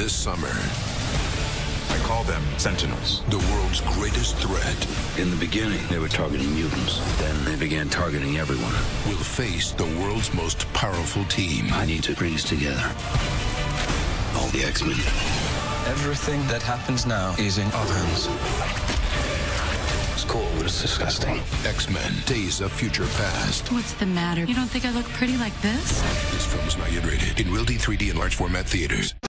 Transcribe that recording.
this summer. I call them Sentinels. The world's greatest threat In the beginning, they were targeting mutants. Then they began targeting everyone. will face the world's most powerful team. I need to bring us together. All the X-Men. Everything that happens now is in our hands. It's cool, but it's disgusting. X-Men, Days of Future Past. What's the matter? You don't think I look pretty like this? This film is not yet rated. In Real D 3D and large format theaters.